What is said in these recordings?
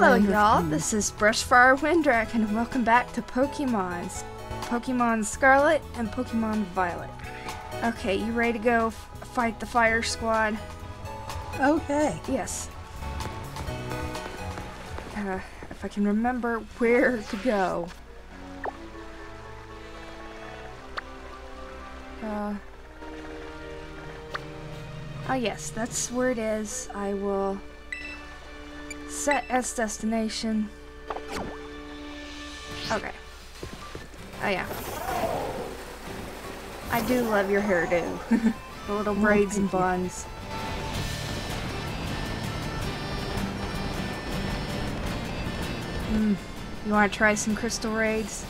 Hello, y'all. This is Brushfire Wyndragon, and welcome back to Pokemon's Pokemon Scarlet and Pokemon Violet. Okay, you ready to go fight the Fire Squad? Okay. Yes. Uh, if I can remember where to go. Uh. Oh yes, that's where it is. I will set as destination. Okay. Oh yeah. I do love your hairdo. the little braids and buns. Mm. You want to try some crystal raids?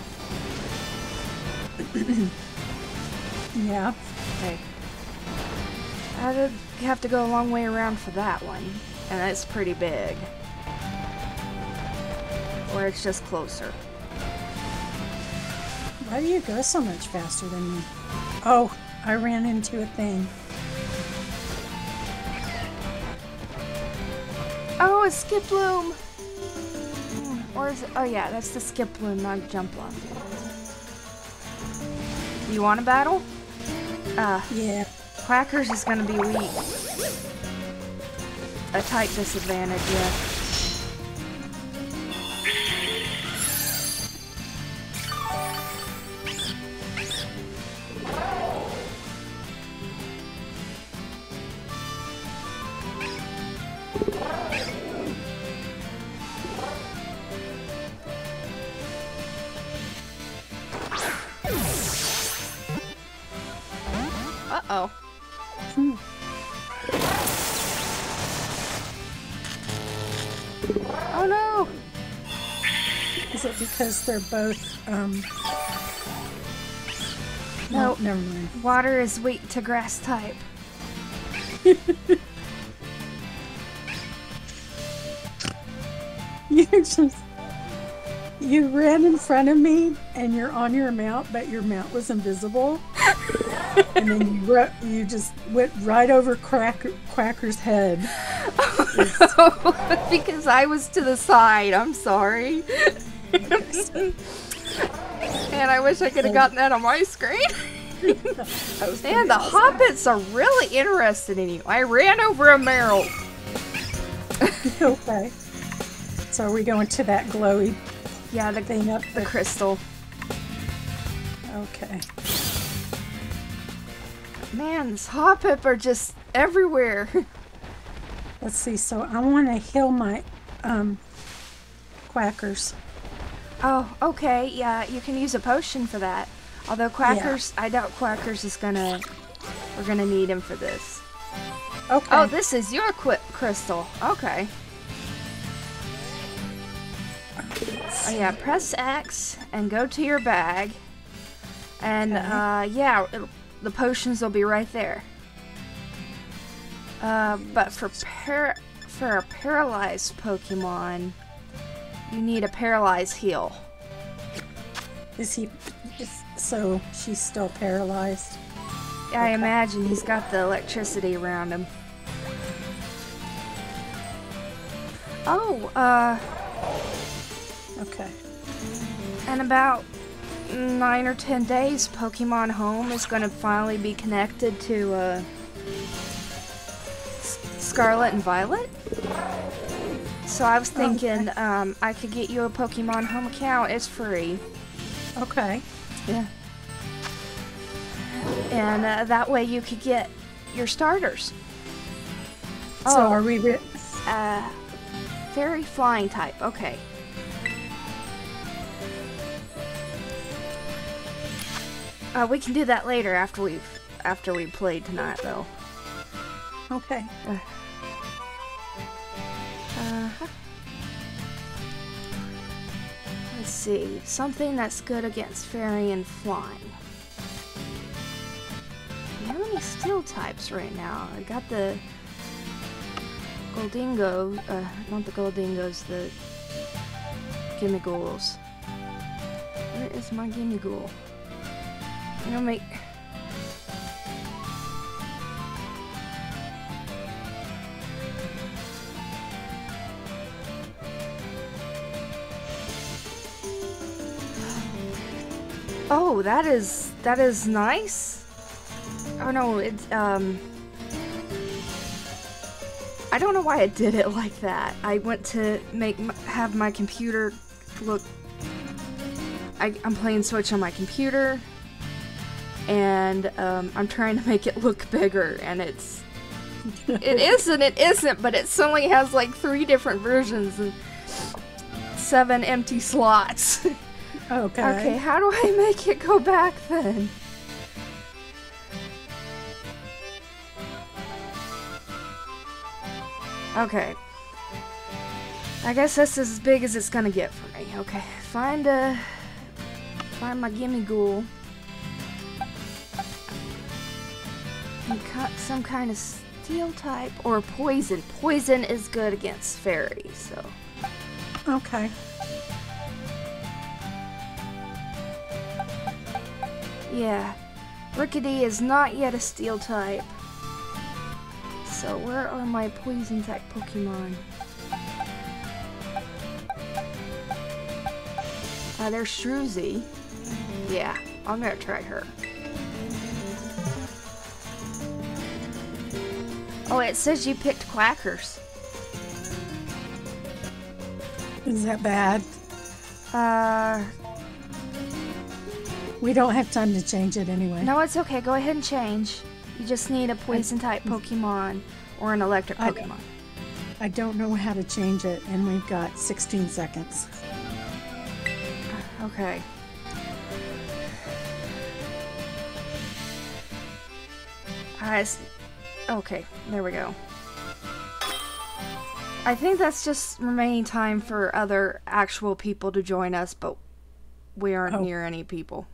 Yeah. Okay. I did have to go a long way around for that one, and that's pretty big. Or it's just closer. Why do you go so much faster than me? Oh, I ran into a thing. Oh, a Skiploom! Hmm, Or is it? Oh yeah, that's the Skiploom, not jump bloom. You want a battle? Uh, Yeah. Quackers is gonna be weak. A tight disadvantage, yeah. Uh-oh. Oh no! Is it because they're both, um... No. never mind. Water is weak to grass type. You just... You ran in front of me, and you're on your mount, but your mount was invisible. And then you ru- you just went right over Cracker, Quacker's head. because I was to the side, I'm sorry. and I wish I could have gotten that on my screen. Man, the Hoppips are really interested in you. I ran over a Meryl. Okay. So are we going to that glowy Yeah, the, thing up the there? crystal. Okay. Man, this hoppip are just everywhere. Let's see. So I want to heal my um, quackers. Oh, okay. Yeah, you can use a potion for that. Although Quackers, I doubt Quackers is gonna. We're gonna need him for this. Okay. Oh, this is your qu- crystal. Okay. Oh yeah, press X and go to your bag, and Okay. uh, yeah, it'll, the potions will be right there. Uh, but for par- for a paralyzed Pokemon, you need a paralyzed heal. Is he? Is, so she's still paralyzed. I Okay. imagine he's got the electricity around him. Oh, uh, Okay. And about nine or ten days, Pokemon Home is going to finally be connected to uh, Scarlet and Violet. So I was thinking um, I could get you a Pokemon Home account. It's free. Okay. Yeah. And uh, that way you could get your starters. So Oh. are we? Uh, fairy flying type. Okay. Uh, we can do that later after we've after we played tonight, though. okay. Uh-huh. Let's see. Something that's good against fairy and flying. Do many steel types right now? I got the Gholdengo, uh, not the Gholdengos, the Gimmighouls. Where is my Gimmighoul? You know, make. Oh, that is that is nice. Oh no, it's um. I don't know why I did it like that. I went to make have my computer look. I, I'm playing Switch on my computer and um, I'm trying to make it look bigger, and it's it is and it isn't, but it suddenly has like three different versions and seven empty slots. Okay. okay, how do I make it go back then? Okay. I guess this is as big as it's gonna get for me. Okay, find a find my Gimmighoul. And cut some kind of steel type or poison. Poison is good against fairies, so Okay. yeah. Rickety is not yet a steel type. So where are my poison type Pokemon? Uh, there's Shroozy. Yeah, I'm gonna try her. Oh, it says you picked Quackers. Is that bad? Uh, We don't have time to change it anyway. no, it's okay. Go ahead and change. You just need a poison type Pokemon or an electric I- Pokemon. I don't know how to change it, and we've got 16 seconds. Okay. Alright. Okay, there we go. I think that's just remaining time for other actual people to join us, but we aren't Oh. near any people.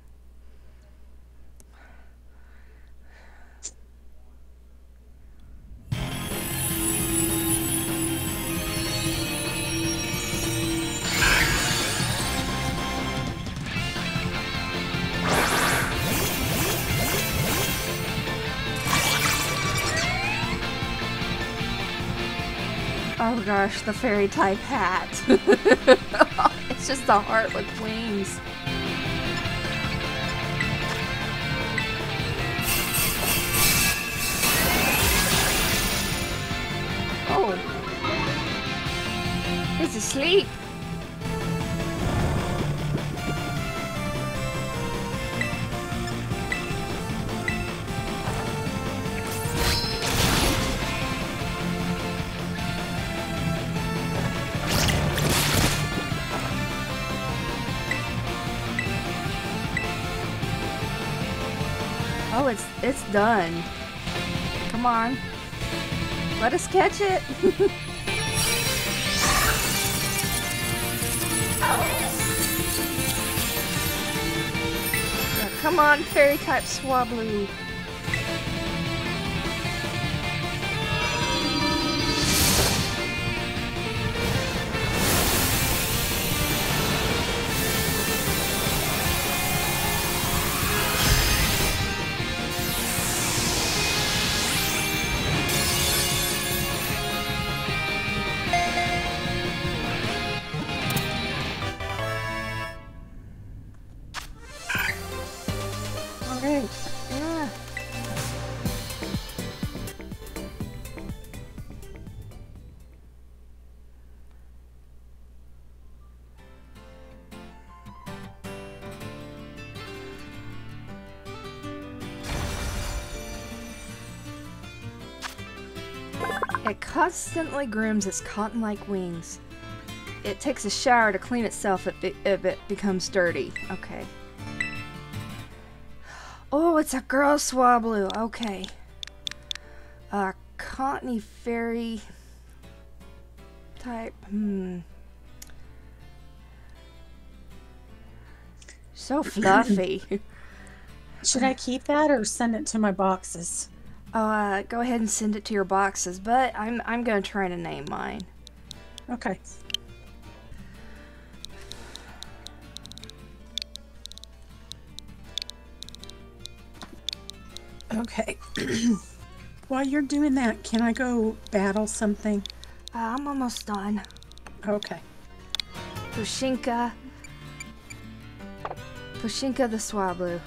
Oh gosh, the fairy type hat. it's just a heart with wings. Oh. He's asleep. Done. Come on. Let us catch it. Yeah, come on, fairy type Swablu. Constantly grooms its cotton-like wings. It takes a shower to clean itself if it, if it becomes dirty. Okay. Oh, it's a girl Swablu. Okay. Uh, Cottony Fairy type. Hmm. So fluffy. Should I keep that or send it to my boxes? Oh, uh, go ahead and send it to your boxes, but I'm I'm gonna try to name mine. Okay. Okay. While you're doing that, can I go battle something? Uh, I'm almost done. Okay. Pushinka. Pushinka the Swablu.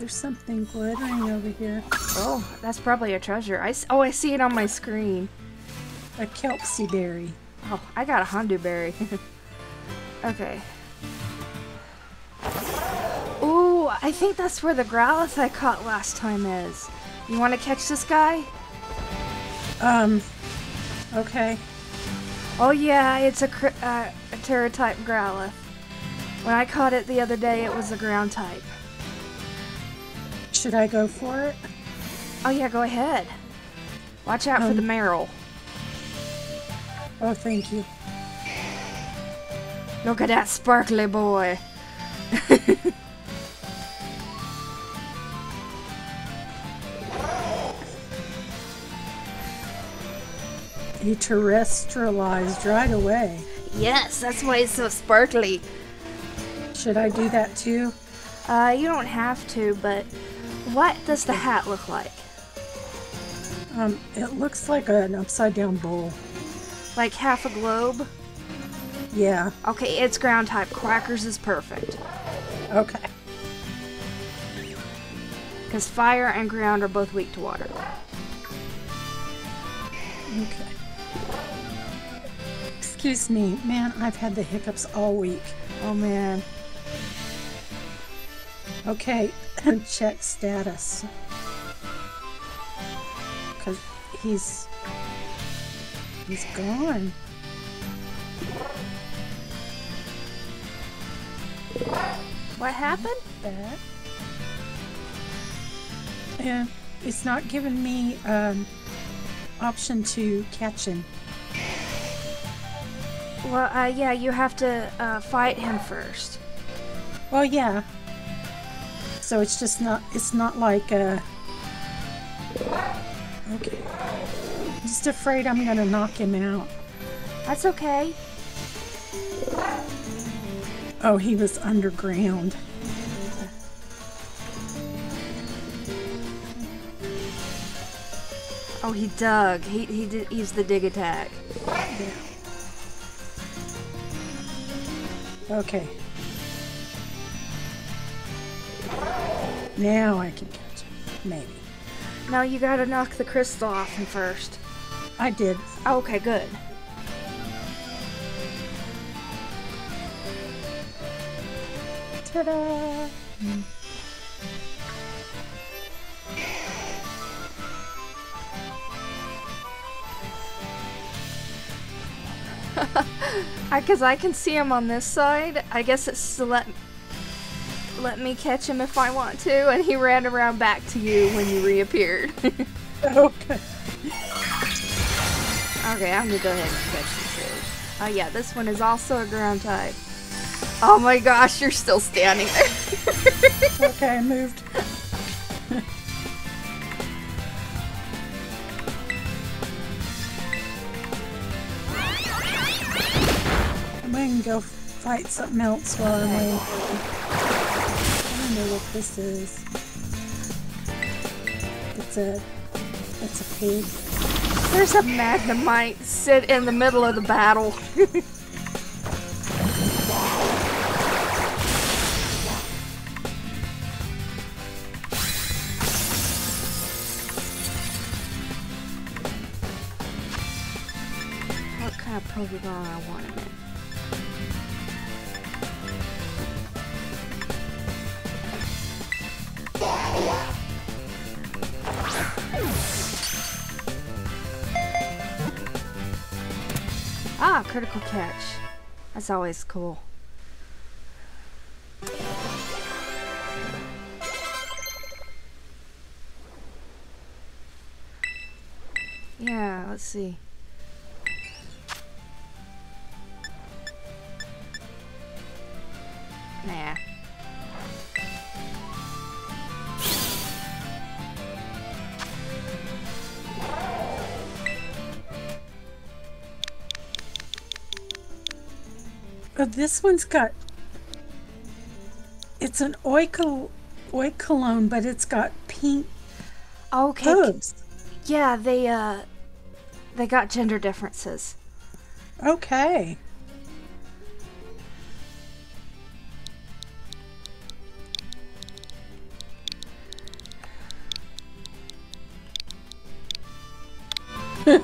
There's something glittering over here. Oh, that's probably a treasure. I s- oh, I see it on my screen. A Kelpsy berry. Oh, I got a Hondew berry. okay. Ooh, I think that's where the Growlithe I caught last time is. You want to catch this guy? Um, okay. Oh yeah, it's a uh, a Tera type Growlithe. When I caught it the other day, it was a ground type. Should I go for it? Oh yeah, go ahead. Watch out for Um, the Meryl. Oh, thank you. Look at that sparkly boy. He terastallized right away. Yes, that's why it's so sparkly. Should I do that too? Uh, you don't have to, but what does the hat look like? Um, it looks like an upside down bowl. Like half a globe? Yeah. Okay, it's ground type. Crackers is perfect. Okay. Because fire and ground are both weak to water. Okay. Excuse me, man, I've had the hiccups all week. Oh man. Okay, and check status. Cause he's he's gone. What happened? That. And it's not giving me um option to catch him. Well, uh, yeah, you have to uh, fight him first. Well, yeah. So it's just not. It's not like. Uh, okay. I'm just afraid I'm gonna knock him out. That's okay. Oh, he was underground. Oh, he dug. He he did used the dig attack. Okay. Now I can catch him. Maybe. Now you gotta knock the crystal off him first. I did. Oh, okay, good. Ta-da! I, cause I can see him on this side. I guess it's to let me catch him if I want to, and he ran around back to you when you reappeared. okay, Okay. I'm gonna go ahead and catch this fish. Oh yeah, this one is also a ground type. Oh my gosh, you're still standing there. Okay, I moved. I'm gonna go fight something else while I'm waiting. Know what this is. It's a, it's a pig. There's a Magnemite sit in the middle of the battle. what kind of Pokemon I want him Ah, critical catch. That's always cool. Yeah, let's see. this one's got it's an oil, cologne, but it's got pink. Okay. Herbs. Yeah, they uh, they got gender differences. Okay.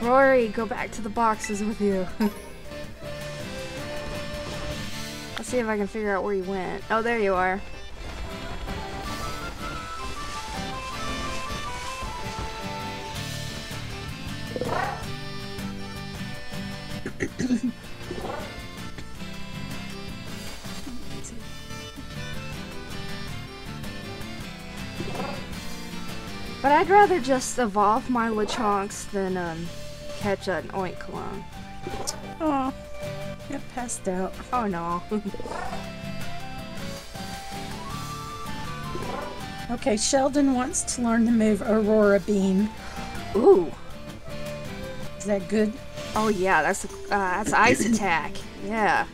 Rory, go back to the boxes with you. see if I can figure out where you went. Oh, there you are. But I'd rather just evolve my Lechonks than um, catch an Oinkologne. Oh, it passed out. Oh no. Okay, Sheldon wants to learn the move Aurora Beam. Ooh. Is that good? Oh yeah, that's uh, that's ice attack. Yeah.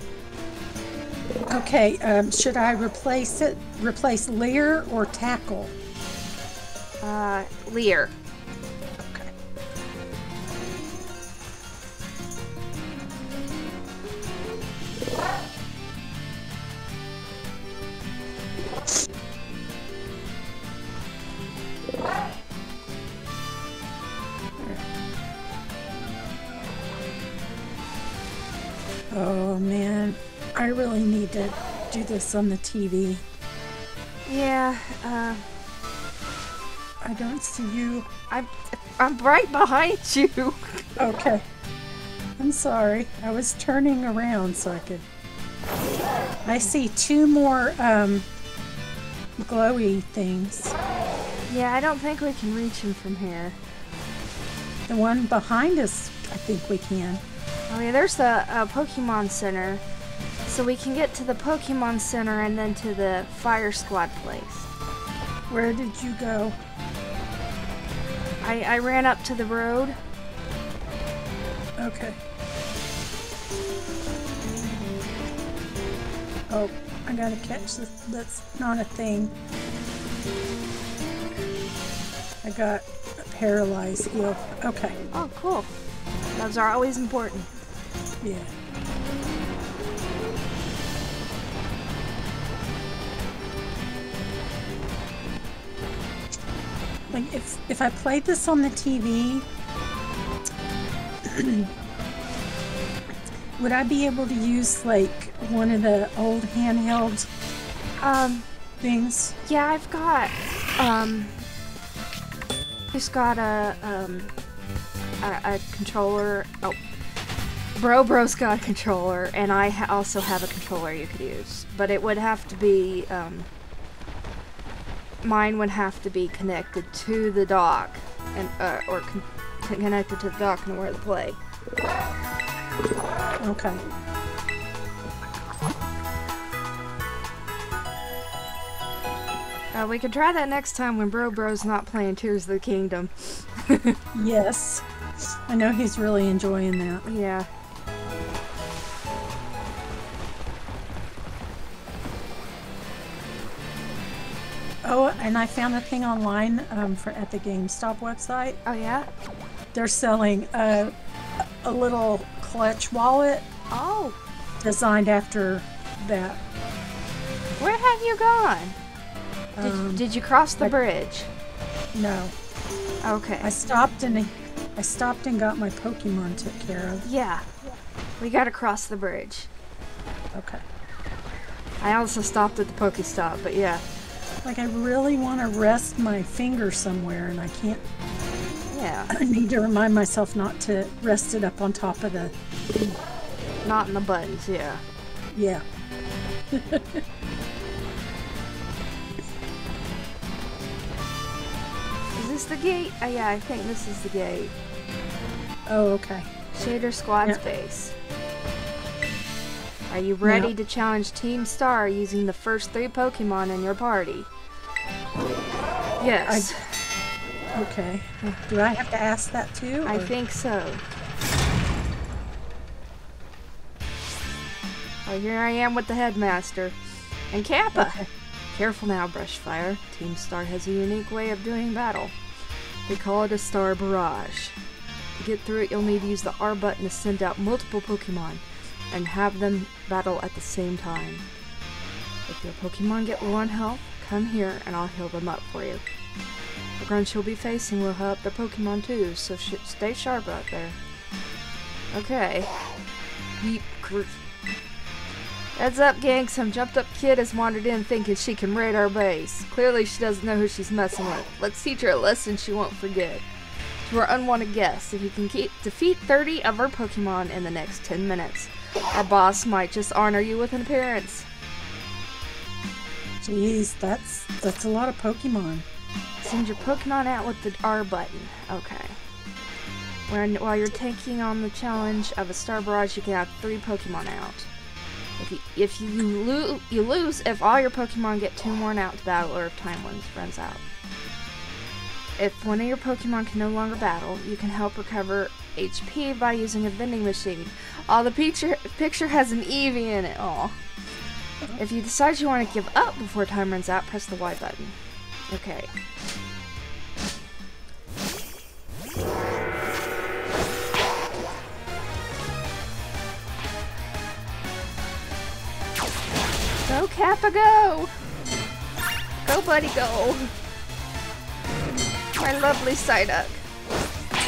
Okay, um, should I replace it? Replace Leer or Tackle? Uh, Leer. I really need to do this on the TV. Yeah. Uh, I don't see you. I'm I'm right behind you. Okay. I'm sorry. I was turning around so I could. I see two more um, glowy things. Yeah, I don't think we can reach him from here. The one behind us, I think we can. Oh yeah, there's the uh, Pokemon Center. So we can get to the Pokemon Center and then to the Fire Squad place. Where did you go? I, I ran up to the road. Okay. Oh, I gotta catch this. That's not a thing. I got a paralyzed heal. Okay. Oh, cool. Those are always important. Yeah. Like if if I played this on the TV, would I be able to use like one of the old handheld Um, things? yeah, I've got, um, just got a, um, a, a controller. Oh, Bro Bro's got a controller, and I ha- also have a controller you could use. But it would have to be, um, mine would have to be connected to the dock, and uh, or con- connected to the dock and where to play. Okay. Uh, we could try that next time when Bro Bro's not playing Tears of the Kingdom. Yes. I know he's really enjoying that. Yeah. Oh, and I found a thing online um, for at the GameStop website. Oh yeah. They're selling a, a little clutch wallet Oh, designed after that. where have you gone? Did, Um, did you cross the I- bridge? No, Okay. I stopped and I stopped and got my Pokemon took care of. yeah. We gotta cross the bridge. Okay. I also stopped at the Pokestop, but yeah. Like I really want to rest my finger somewhere, and I can't. Yeah. I need to remind myself not to rest it up on top of the. Not in the buttons, yeah. Yeah. Is this the gate? Oh, yeah, I think this is the gate. Oh, okay. Schedar Squad Yeah. Space. Are you ready to challenge Team Star using the first three Pokemon in your party? Yes. Okay. Uh, do I have to ask that too? I think so. Oh, here I am with the headmaster. And Kappa! Okay. Careful now, Brushfire. Team Star has a unique way of doing battle. They call it a Star Barrage. To get through it, you'll need to use the R button to send out multiple Pokemon and have them battle at the same time. If your Pokemon get low on health, come here and I'll heal them up for you. The grunts you'll be facing will help their Pokemon too, so sh stay sharp out there. Okay. Yeep. Heads up, gang. Some jumped up kid has wandered in thinking she can raid our base. Clearly, she doesn't know who she's messing with. Let's teach her a lesson she won't forget. To our unwanted guests, if you can keep, defeat 30 of our Pokemon in the next 10 minutes, our boss might just honor you with an appearance. Jeez, that's that's a lot of Pokemon. Send your Pokemon out with the R button. Okay. When while you're taking on the challenge of a Star Barrage, you can have three Pokemon out. If you if you lose you lose if all your Pokemon get too worn out to battle or if time runs runs out. If one of your Pokemon can no longer battle, you can help recover HP by using a vending machine. Oh, the picture picture has an Eevee in it. Oh. If you decide you want to give up before time runs out, press the Y button. Okay. Go, Kappa, go! Go, buddy, go! My lovely Psyduck.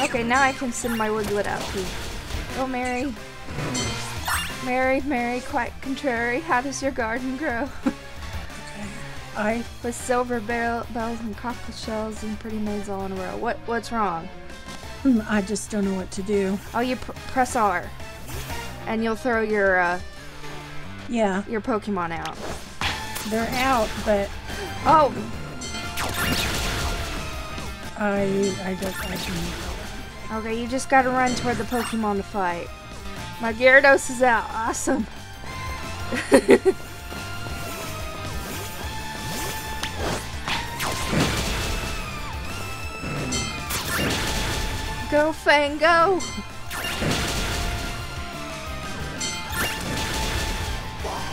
Okay, now I can send my Wiglett out too. Go, Mary. Mary, Mary, quite contrary, how does your garden grow? I With silver bell, bells and cockle shells and pretty maids all in a row. What What's wrong? hmm, I just don't know what to do. Oh, you pr- press R, and you'll throw your uh, Yeah, your Pokemon out. they're out, but Oh, I I don't I can okay. You just gotta run toward the Pokemon to fight. My Gyarados is out. Awesome. go, Fang, go!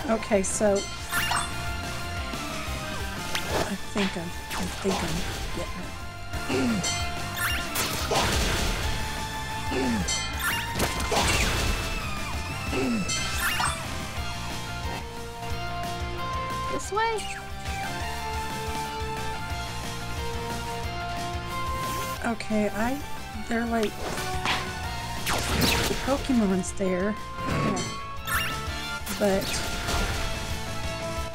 Okay, so I think I'm I think I'm getting it. This way? Okay, I they're like the Pokemon's there, Yeah. but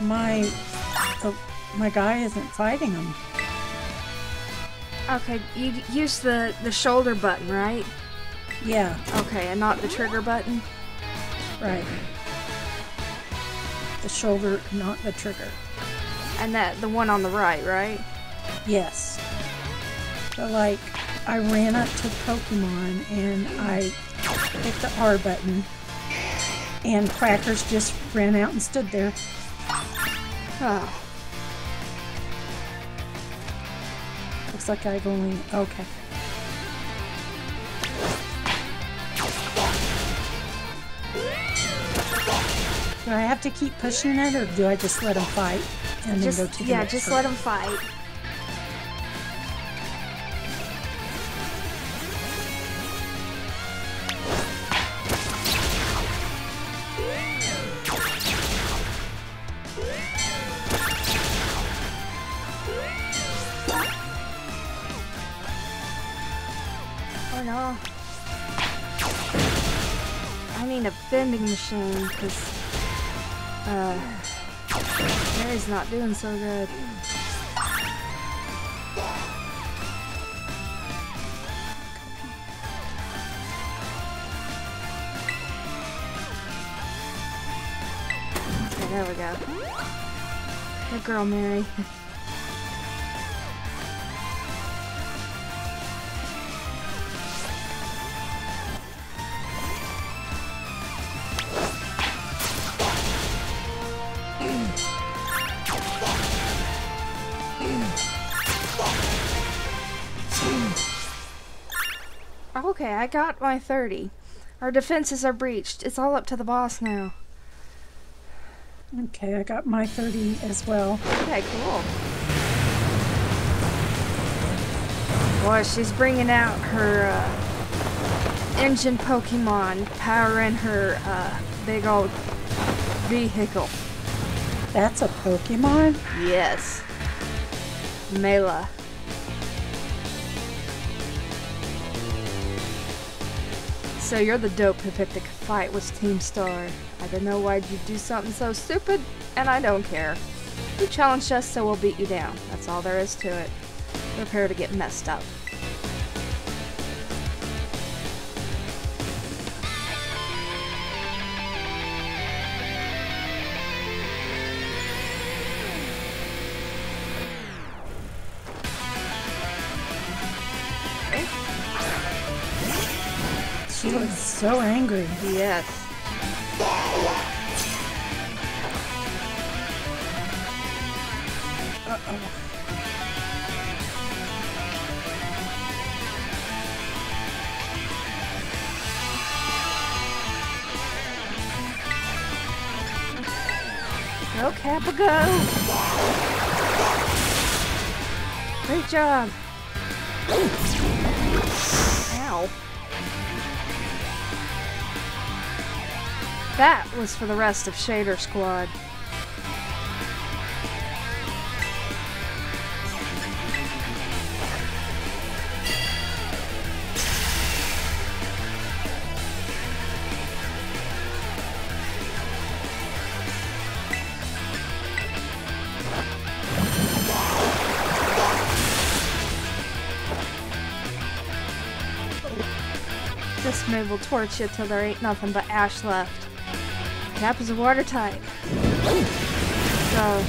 my the, my guy isn't fighting them. Okay, you use the, the shoulder button, right? Yeah, Okay, and not the trigger button? right. The shoulder, not the trigger. And that the one on the right, right? Yes. So like I ran up to Pokemon and I hit the R button and Crackers just ran out and stood there. Oh. Looks like I've only okay. Do I have to keep pushing it or do I just let them fight and then go to the yeah, just let them fight. Oh no. I need a vending machine because uh Mary's not doing so good. Okay, there we go. Good girl, Mary. I got my 30. Our defenses are breached. It's all up to the boss now. Okay, I got my 30 as well. Okay, cool. Boy, she's bringing out her uh, engine Pokemon, powering her uh, big old vehicle. That's a Pokemon? Yes. Mela. So you're the dope who picked a fight with Team Star. I don't know why you'd you do something so stupid, and I don't care. You challenged us, so we'll beat you down. That's all there is to it. Prepare to get messed up. Looks so angry. Yes. Go, Kappa, go! Great job! That was for the rest of Schedar Squad. This move will torch you till there ain't nothing but ash left. Cap is a water type. So,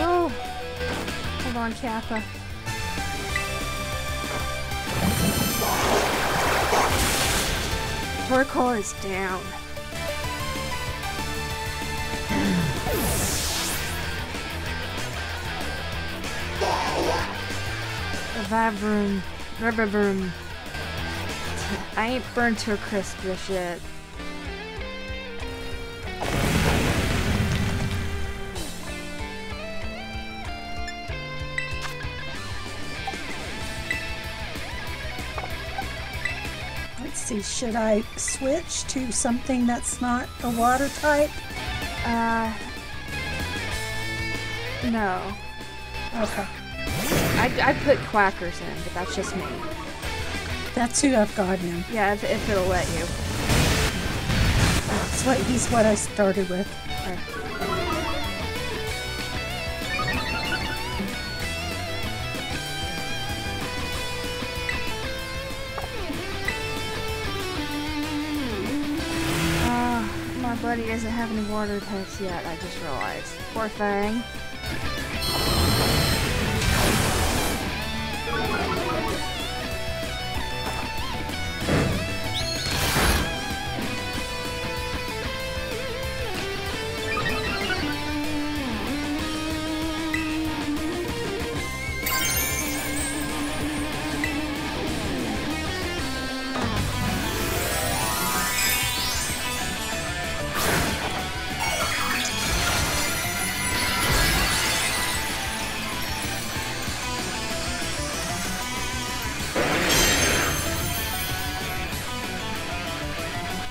oh, hold on, Kappa. Torkoal is down. Vavroom, Revavroom. I ain't burned to a crisp just yet. Should I switch to something that's not a water type? Uh, no. Okay. I, I put quackers in, but that's just me. That's who I've got him. Yeah, if, if it'll let you. That's what he's what I started with. Okay. My buddy doesn't have any water types yet, I just realized. Poor thing.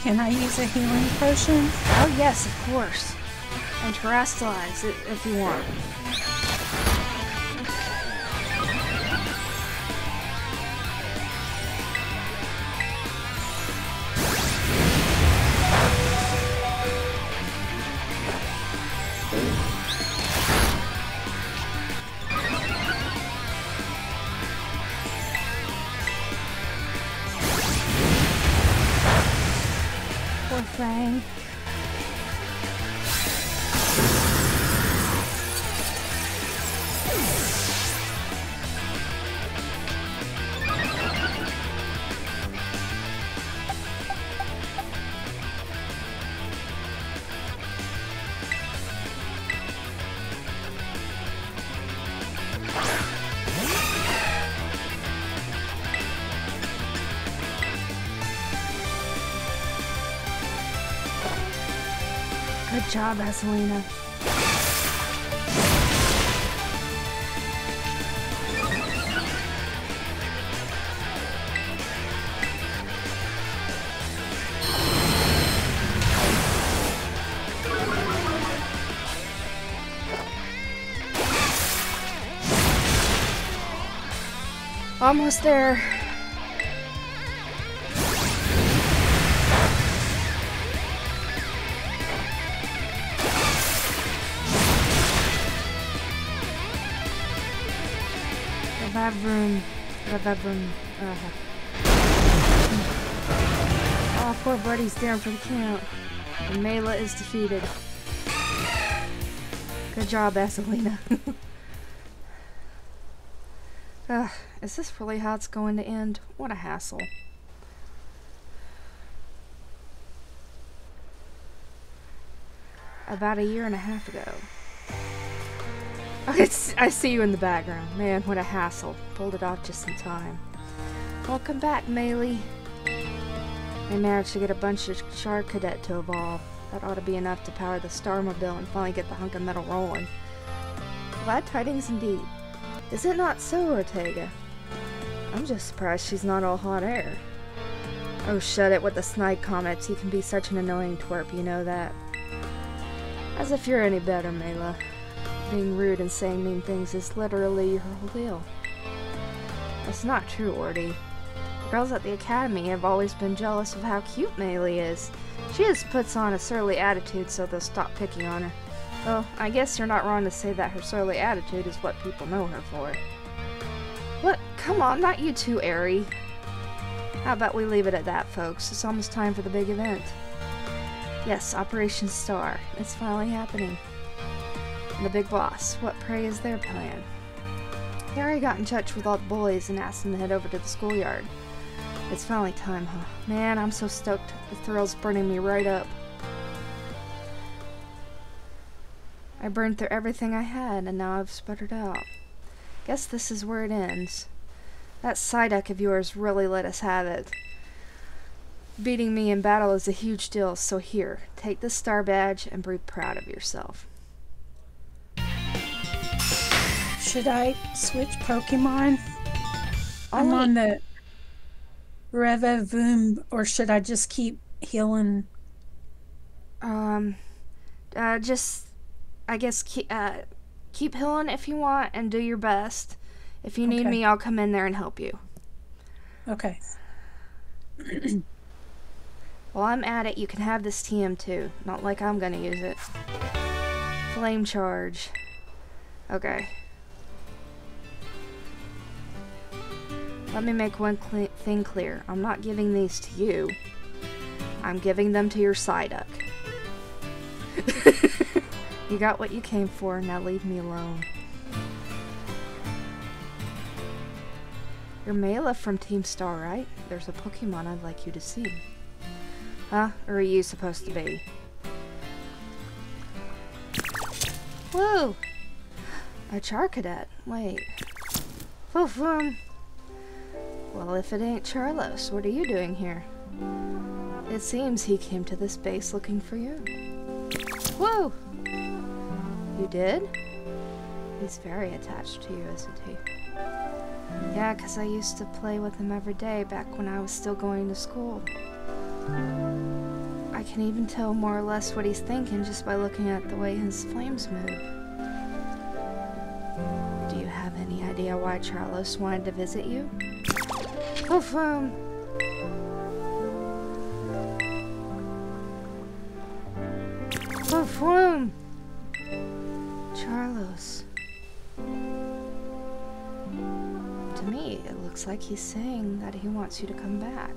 Can I use a healing potion? Oh yes, of course. And terastallize it if you want. Job, Aselina. Almost there. Revavroom. Revavroom. Uh, oh, poor buddy's down for the count. And Mela is defeated. Good job, Asalina. Ugh, is this really how it's going to end? What a hassle. About a year and a half ago. I see you in the background. Man, what a hassle. Pulled it off just in time. Welcome back, Mela. I managed to get a bunch of Charcadet to evolve. That ought to be enough to power the Starmobile and finally get the hunk of metal rolling. Glad tidings indeed. Is it not so, Ortega? I'm just surprised she's not all hot air. Oh, shut it with the snide comments. You can be such an annoying twerp, you know that. As if you're any better, Mela. Being rude and saying mean things is literally your whole deal. That's not true, Orty. The girls at the academy have always been jealous of how cute Mela is. She just puts on a surly attitude so they'll stop picking on her. Well, I guess you're not wrong to say that her surly attitude is what people know her for. What? Come on, not you too, Eri. How about we leave it at that, folks? It's almost time for the big event. Yes, Operation Star. It's finally happening. The big boss, what pray is their plan? Harry got in touch with all the boys and asked them to head over to the schoolyard. It's finally time, huh? Man, I'm so stoked. The thrill's burning me right up. I burned through everything I had, and now I've sputtered out. Guess this is where it ends. That Psyduck of yours really let us have it. Beating me in battle is a huge deal, so here, take the star badge and be proud of yourself. Should I switch Pokemon? I'm on the Revavroom, or should I just keep healing? Um, uh, just, I guess, keep, uh, keep healing if you want and do your best. If you need Okay. me, I'll come in there and help you. Okay. While I'm at it, you can have this TM too. Not like I'm gonna use it. Flame charge. Okay. Let me make one cle thing clear. I'm not giving these to you. I'm giving them to your Psyduck. you got what you came for, now leave me alone. You're Mela from Team Star, right? There's a Pokemon I'd like you to see. Huh? Or are you supposed to be? Whoa! A Charcadet. Wait. Woof um. Well, if it ain't Charlos, what are you doing here? It seems he came to this base looking for you. Whoa! You did? He's very attached to you, isn't he? Yeah, 'cause I used to play with him every day back when I was still going to school. I can even tell more or less what he's thinking just by looking at the way his flames move. Do you have any idea why Charlos wanted to visit you? Um. Oof, um. Charlos. To me, it looks like he's saying that he wants you to come back.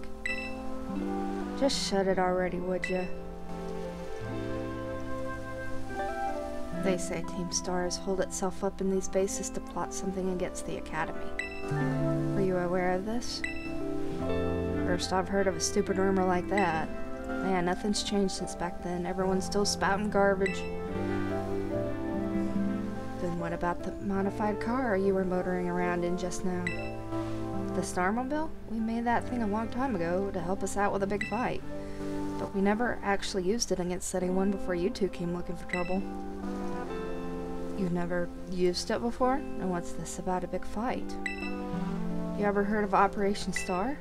Just shut it already, would you? They say Team Stars hold itself up in these bases to plot something against the Academy. Were you aware of this? First I've heard of a stupid rumor like that. Man, nothing's changed since back then. Everyone's still spouting garbage. Then what about the modified car you were motoring around in just now? The Starmobile? We made that thing a long time ago to help us out with a big fight. But we never actually used it against anyone before you two came looking for trouble. You've never used it before? And what's this about a big fight? You ever heard of Operation Star?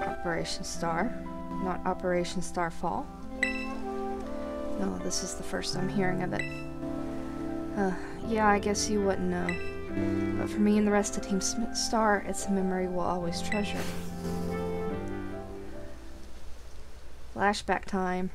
Operation Star? Not Operation Starfall? No, this is the first I'm hearing of it. Uh, yeah, I guess you wouldn't know. But for me and the rest of Team Star, it's a memory we'll always treasure. Flashback time.